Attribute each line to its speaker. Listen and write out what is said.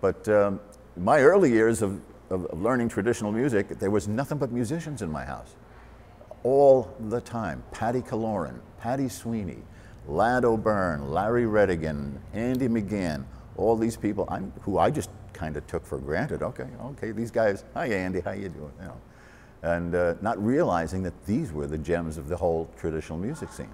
Speaker 1: But um, my early years of, of, of learning traditional music, there was nothing but musicians in my house all the time. Paddy Killoran, Paddy Sweeney, Lad O'Beirne, Larry Redican, Andy McGann, all these people I'm, who I just kind of took for granted. Okay, okay, these guys, hi Andy, how you doing? You know, and uh, not realizing that these were the gems of the whole traditional music scene.